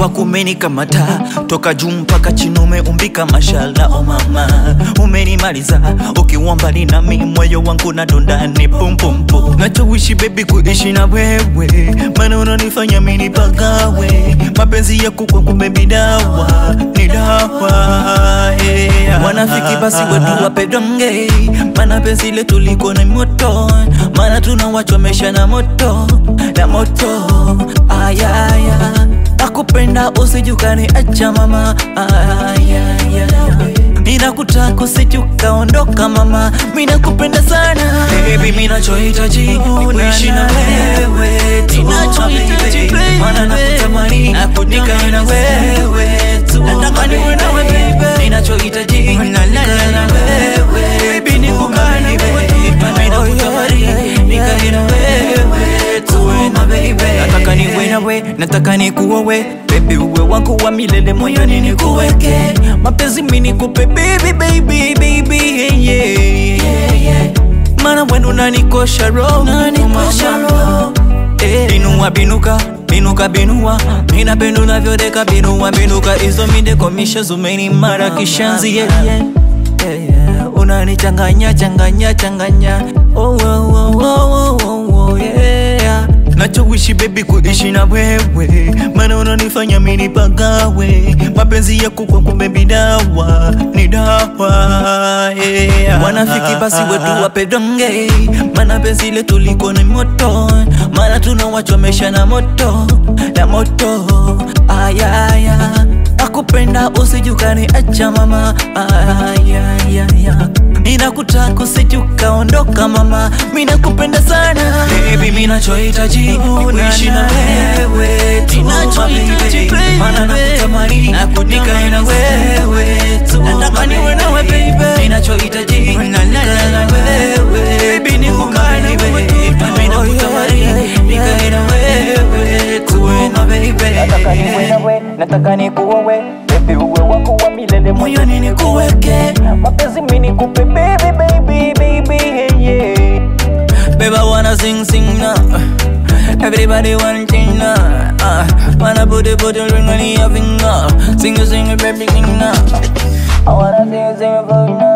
wako umenikamata toka juu mpaka chini umeumbika mashala o mama. Umenimaliza ukiwa mbali nami moyo wangu na dondani pumpumpu nachowishi bebi kuishi na wewe. Mana unanifanya mini pagawe mapenzi yako kwangu bebi dawa. Ni dawa wanafiki basi wetu wapedonge mana penzi letu liko na moto. Mana tunawachomesha na moto. Na moto. Ayaya nakupenda usijukani acha mama. Ninakutaka usijukaondoka mama. Minakupenda sana. Baby minachohitaji ni kuishi na wewe tu. Baby. mana nakutamani nikae na wewe tu. Baby. ninachohitaji nikae na wewe Baby, nikukae na wewe nikae na wewe tu my baby. Nataka niwe wewe nataka nikuowe bebi uwe wangu wa milele moyoni nikuweke mapenzi mini kupe baby baby baby yeah, yeah, yeah. mana wenu nanikosha roho. Eh, binua binuka binuka binua mina pendo navyodeka binuwa binuka izo mindeko mishazumeni mara kishanzi yeah, yeah. Yeah, yeah. unanichanganya changanya changanya oh, oh, oh, oh, oh, oh, yeah. Nachowishi bebi kuishi na wewe. Mana unanifanya mini pagawe mapenzi yako kwangu bebi dawa ni dawa yeah. wanafiki basi wetu wapedonge mana penzi letu liko ni moto. Mana tunawachomesha na moto na moto. Ayaya nakupenda usijukani acha mama. Ayaya ninakutaka usijukaondoka mama minakupenda sana baby minachohitaji kuishi na wewe tu baby. mana nakutamani nikae na wewe tu Nataka niwe nawe, baby. ninachohitaji nikae na wewe Baby, nikukae na wewe tu. Mimi nakutamani nikae na wewe tu my baby nataka niwe nawe nataka nikuowe baby uwe wako wa milele moyoni nikuweke Everybody wanna sing now. Uh, wanna put put it ring on your finger. Sing it, sing it, baby, sing now. I wanna sing, sing it for you